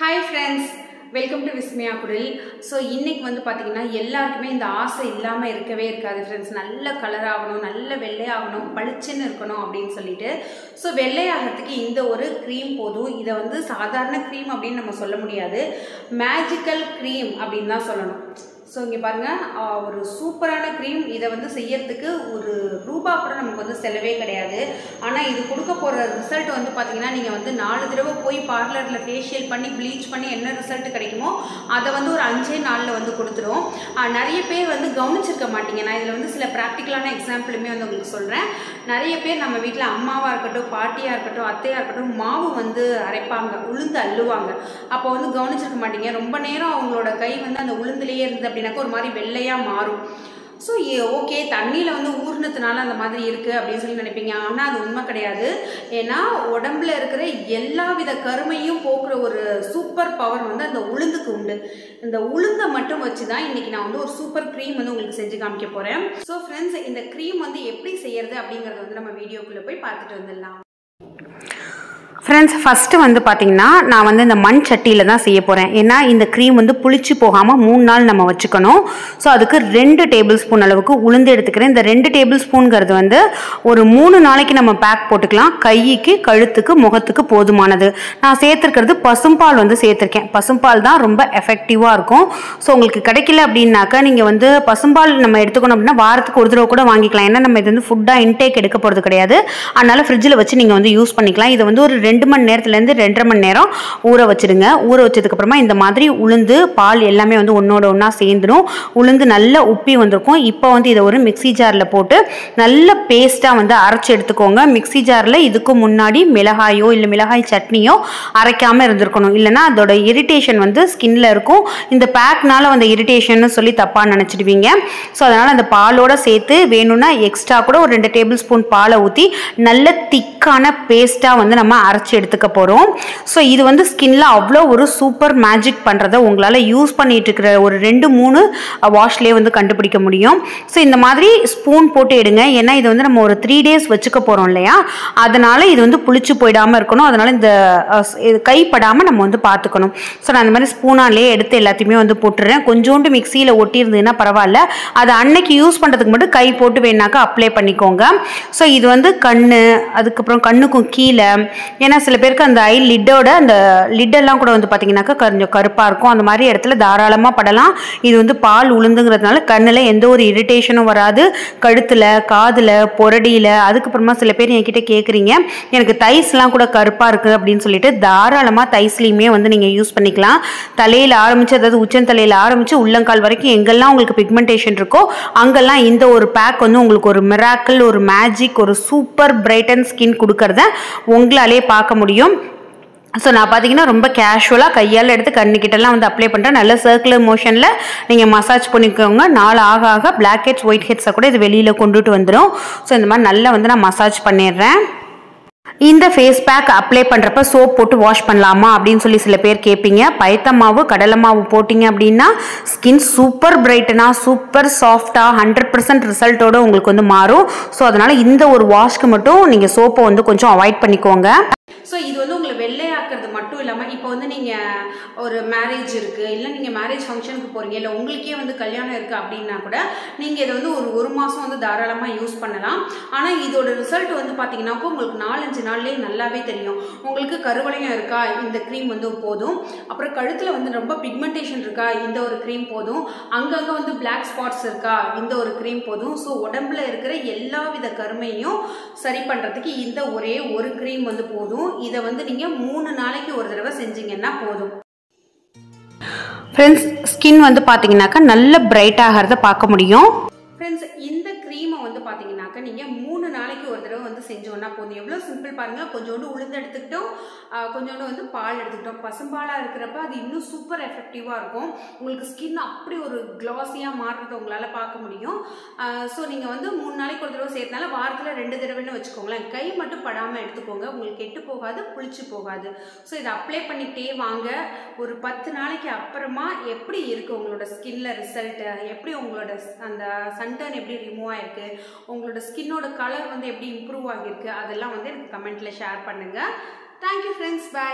Hi friends welcome to Vismaya Kudil so இன்றைக்கி வந்து பார்த்தீங்கன்னா எல்லாருக்குமே இந்த ஆசை இல்லாமல் இருக்கவே இருக்காது ஃப்ரெண்ட்ஸ் நல்ல கலர் ஆகணும் நல்ல வெள்ளையாகணும் பளிச்சுன்னு இருக்கணும் அப்படின்னு சொல்லிட்டு. ஸோ வெள்ளையாகிறதுக்கு இந்த ஒரு க்ரீம் போதும். இதை வந்து சாதாரண க்ரீம் அப்படின்னு நம்ம சொல்ல முடியாது. மேஜிக்கல் க்ரீம் அப்படின்னு தான் சொல்லணும். ஸோ இங்கே பாருங்கள் ஒரு சூப்பரான க்ரீம் இதை வந்து செய்யறதுக்கு ஒரு ரூபா கூட நமக்கு வந்து செலவே கிடையாது. ஆனால் இது கொடுக்க போகிற ரிசல்ட் வந்து பார்த்தீங்கன்னா நீங்கள் வந்து நாலு தடவை போய் பார்லரில் ஃபேஷியல் பண்ணி ப்ளீச் பண்ணி என்ன ரிசல்ட் கிடைக்குமோ அதை வந்து ஒரு அஞ்சே நாளில் வந்து கொடுத்துரும். நிறைய பேர் வந்து கவனிச்சிருக்க மாட்டீங்க. நான் இதில் வந்து சில ப்ராக்டிக்கலான எக்ஸாம்பிளுமே வந்து உங்களுக்கு சொல்கிறேன் நிறைய பேர் நம்ம வீட்டில் அம்மாவாக இருக்கட்டும் பாட்டியாக இருக்கட்டும் அத்தையாக இருக்கட்டும் மாவு வந்து அரைப்பாங்க உளுந்து அள்ளுவாங்க. அப்போ வந்து கவனிச்சிருக்க மாட்டீங்க. ரொம்ப நேரம் அவங்களோட கை வந்து அந்த உளுந்துலேயே இருந்தது அப்படின்னாக்கா ஒரு மாதிரி வெள்ளையாக மாறும். ஸோ ஓகே தண்ணியில் வந்து ஊறினதுனால அந்த மாதிரி இருக்குது அப்படின்னு சொல்லி நினைப்பீங்க. ஆனால் அது உண்மை கிடையாது. ஏன்னா உடம்புல இருக்கிற எல்லா வித கருமையும் போக்குற ஒரு சூப்பர் பவர் வந்து அந்த உளுந்துக்கு உண்டு. இந்த உளுந்தை மட்டும் வச்சு தான் இன்னைக்கு நான் வந்து ஒரு சூப்பர் க்ரீம் வந்து உங்களுக்கு செஞ்சு காமிக்க போகிறேன் ஸோ ஃப்ரெண்ட்ஸ் இந்த க்ரீம் வந்து எப்படி செய்யறது அப்படிங்கிறத வந்து நம்ம வீடியோக்குள்ளே போய் பார்த்துட்டு வந்துடலாம். ஃப்ரெண்ட்ஸ் ஃபஸ்ட்டு வந்து பார்த்தீங்கன்னா நான் வந்து இந்த மண் சட்டியில் தான் செய்ய போகிறேன் ஏன்னா இந்த க்ரீம் வந்து புளிச்சு போகாமல் மூணு நாள் நம்ம வச்சுக்கணும். ஸோ அதுக்கு ரெண்டு டேபிள் ஸ்பூன் அளவுக்கு உளுந்து எடுத்துக்கிறேன். இந்த ரெண்டு டேபிள் ஸ்பூனுங்கிறது வந்து ஒரு மூணு நாளைக்கு நம்ம பேக் போட்டுக்கலாம். கைக்கு கழுத்துக்கு முகத்துக்கு போதுமானது. நான் சேர்த்துருக்கிறது பசும்பால் வந்து சேர்த்துருக்கேன். பசும்பால் தான் ரொம்ப எஃபெக்டிவாக இருக்கும். ஸோ உங்களுக்கு கிடைக்கல அப்படின்னாக்கா நீங்கள் வந்து பசும்பால் நம்ம எடுத்துக்கணும் அப்படின்னா வாரத்துக்கு ஒரு தடவை கூட வாங்கிக்கலாம். ஏன்னா நம்ம இது வந்து ஃபுட்டாக இன்டேக் எடுக்க போகிறது கிடையாது. அதனால் ஃப்ரிட்ஜில் வச்சு நீங்கள் வந்து யூஸ் பண்ணிக்கலாம். இதை வந்து ஒரு ரெண்டு ரெண்டு மணி நேரத்துலேருந்து ரெண்டரை மணி நேரம் ஊற வச்சிடுங்க. ஊற வச்சதுக்கப்புறமா இந்த மாதிரி உளுந்து பால் எல்லாமே வந்து ஒன்றோட ஒன்றா சேர்ந்துடும். உளுந்து நல்லா உப்பி வந்திருக்கும். இப்போ வந்து இதை ஒரு மிக்ஸி ஜாரில் போட்டு நல்ல பேஸ்ட்டாக வந்து அரைச்சி எடுத்துக்கோங்க. மிக்ஸி ஜாரில் இதுக்கு முன்னாடி மிளகாயோ இல்லை மிளகாய் சட்னியோ அரைக்காமல் இருந்திருக்கணும். இல்லைன்னா அதோட இரிட்டேஷன் வந்து ஸ்கின்ல இருக்கும். இந்த பேக்னால வந்து இரிட்டேஷன் சொல்லி தப்பாக நினச்சிடுவீங்க. ஸோ அதனால் அந்த பாலோட சேர்த்து வேணும்னா எக்ஸ்ட்ரா கூட ஒரு ரெண்டு டேபிள் ஸ்பூன் பாலை ஊற்றி நல்ல திக்கான பேஸ்ட்டாக வந்து நம்ம அரைச்சி எடுத்துக்க போகிறோம் ஸோ இது வந்து ஸ்கின்ல அவ்வளோ ஒரு சூப்பர் மேஜிக் பண்ணுறத உங்களால் யூஸ் பண்ணிட்டு இருக்கிற ஒரு ரெண்டு மூணு வாஷ்லேயே வந்து கண்டுபிடிக்க முடியும். ஸோ இந்த மாதிரி ஸ்பூன் போட்டு எடுங்க. ஏன்னா இது வந்து நம்ம ஒரு த்ரீ டேஸ் வச்சுக்க போகிறோம் இல்லையா? அதனால இது வந்து புளிச்சு போயிடாமல் இருக்கணும். அதனால இந்த இது கைப்படாமல் நம்ம வந்து பார்த்துக்கணும் ஸோ நான் இந்த மாதிரி ஸ்பூனாலே எடுத்து எல்லாத்தையுமே வந்து போட்டுடுறேன். கொஞ்சோண்டு மிக்சியில் ஒட்டியிருந்ததுன்னா பரவாயில்ல. அதை அன்னைக்கு யூஸ் பண்ணுறதுக்கு மட்டும் கை போட்டு வேணாக்கா அப்ளை பண்ணிக்கோங்க. ஸோ இது வந்து கண்ணு அதுக்கப்புறம் கண்ணுக்கும் கீழே. ஏன்னா சில பேருக்கு அந்த ஐ லிட்டோட அந்த லிட்டெல்லாம் கூட வந்து பார்த்தீங்கன்னாக்கா கொஞ்சம் கருப்பாக இருக்கும். அந்த மாதிரி இடத்துல தாராளமாக படலாம். இது வந்து பால் உளுந்துங்கிறதுனால கண்ணில் எந்த ஒரு இரிட்டேஷனும் வராது. கழுத்தில் காதில் பொரடியில் அதுக்கப்புறமா சில பேர் என்கிட்ட கேட்குறீங்க எனக்கு தைஸ்லாம் கூட கருப்பாக இருக்குது அப்படின்னு சொல்லிட்டு தாராளமாக தைஸ்லையுமே வந்து நீங்கள் யூஸ் பண்ணிக்கலாம். தலையில் ஆரம்பித்து அதாவது உச்சந்தலையில் ஆரம்பித்து உள்ளங்கால் வரைக்கும் எங்கெல்லாம் உங்களுக்கு பிக்மெண்டேஷன் இருக்கோ அங்கெல்லாம் இந்த ஒரு பேக் வந்து உங்களுக்கு ஒரு மிராக்கிள் ஒரு மேஜிக் ஒரு சூப்பர் பிரைட்டன் ஸ்கின் கொடுக்கறத உங்களாலே பார்க்க பார்க்க முடியும். ஸோ நான் பார்த்தீங்கன்னா ரொம்ப கேஷுவலாக கையால் எடுத்து கண்ணுக்கிட்டலாம் வந்து அப்ளை பண்ணுறேன் நல்ல சர்க்குலர் மோஷனில் நீங்கள் மசாஜ் பண்ணிக்கோங்க. நாள் ஆக ஆக பிளாக் ஹெட்ஸ் ஒயிட் ஹெட்ஸை கூட இது வெளியில் கொண்டுட்டு வந்துடும் ஸோ இந்த மாதிரி நல்லா வந்து நான் மசாஜ் பண்ணிடுறேன். இந்த ஃபேஸ் பேக் அப்ளை பண்ணுறப்ப சோப் போட்டு வாஷ் பண்ணலாமா அப்படின்னு சொல்லி சில பேர் கேட்பீங்க. பைத்த மாவு கடலை மாவு போட்டிங்க அப்படின்னா ஸ்கின் சூப்பர் பிரைட்டனாக சூப்பர் சாஃப்டாக ஹண்ட்ரட் பர்சன்ட் ரிசல்ட்டோட உங்களுக்கு வந்து மாறும். ஸோ அதனால் இந்த ஒரு வாஷ்க்கு மட்டும் நீங்கள் சோப்பை வந்து கொஞ்சம் அவாய்ட் பண்ணிக்கோங்க. ஸோ இது வந்து உங்களை வெள்ளையாக்குறது மட்டும் இல்லாமல் இப்போ வந்து நீங்கள் ஒரு மேரேஜ் இருக்குது இல்லை நீங்கள் மேரேஜ் ஃபங்க்ஷனுக்கு போகிறீங்க இல்லை உங்களுக்கே வந்து கல்யாணம் இருக்குது அப்படின்னா கூட நீங்கள் இதை வந்து ஒரு ஒரு மாதம் வந்து தாராளமாக யூஸ் பண்ணலாம். ஆனால் இதோட ரிசல்ட் வந்து பார்த்தீங்கன்னாக்கா உங்களுக்கு நாலஞ்சு நாள்லேயே நல்லாவே தெரியும். உங்களுக்கு கருவளையம் இருக்கா இந்த க்ரீம் வந்து போதும். அப்புறம் கழுத்தில் வந்து ரொம்ப பிக்மெண்டேஷன் இருக்கா இந்த ஒரு க்ரீம் போதும். அங்கங்கே வந்து பிளாக் ஸ்பாட்ஸ் இருக்கா இந்த ஒரு க்ரீம் போதும். ஸோ உடம்புல இருக்கிற எல்லா வித கருமையும் சரி பண்ணுறதுக்கு இந்த ஒரே ஒரு க்ரீம் வந்து போதும். இதை வந்து நீங்கள் மூணு நாளைக்கு ஒரு தடவை செஞ்சீங்கன்னா போதும். ஃப்ரெண்ட்ஸ் ஸ்கின் வந்து பார்த்தீங்கன்னாக்கா நல்ல பிரைட் ஆகிறத பார்க்க முடியும். பார்த்தீங்கன்னாக்கா நீங்கள் மூணு நாளைக்கு ஒரு தடவை வந்து செஞ்சோன்னா போதும். எவ்வளோ சிம்பிள் பாருங்கள் கொஞ்சோண்டு உளுந்து எடுத்துக்கிட்டோம். கொஞ்சோண்டு வந்து பால் எடுத்துக்கிட்டோம். பசும்பாலாக இருக்கிறப்ப அது இன்னும் சூப்பர் எஃபெக்டிவாக இருக்கும். உங்களுக்கு ஸ்கின் அப்படி ஒரு க்ளாஸியாக மாறுறத உங்களால் பார்க்க முடியும். ஸோ நீங்கள் வந்து மூணு நாளைக்கு ஒரு தடவை சேர்த்தனால வாரத்தில் ரெண்டு தடவைன்னு வச்சுக்கோங்களேன். கை மட்டும் படாமல் எடுத்துக்கோங்க. உங்களுக்கு கெட்டு போகாது புளிச்சு போகாது. ஸோ இதை அப்ளை பண்ணிக்கிட்டே வாங்க. ஒரு பத்து நாளைக்கு அப்புறமா எப்படி இருக்குது உங்களோட ஸ்கின்ல ரிசல்ட்டு எப்படி உங்களோட அந்த சன்டர்ன் எப்படி ரிமூவ் ஆயிருக்கு? உங்களோட ஸ்கின்னோட கலர் வந்து எப்படி இம்ப்ரூவ் ஆகியிருக்கு அதெல்லாம் வந்து எனக்கு கமெண்ட்டில் ஷேர் பண்ணுங்கள் தேங்க்யூ ஃப்ரெண்ட்ஸ் பை